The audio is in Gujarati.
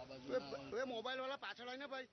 એ મોબાઈલ વાળા પાછળ આવીને ભાઈ.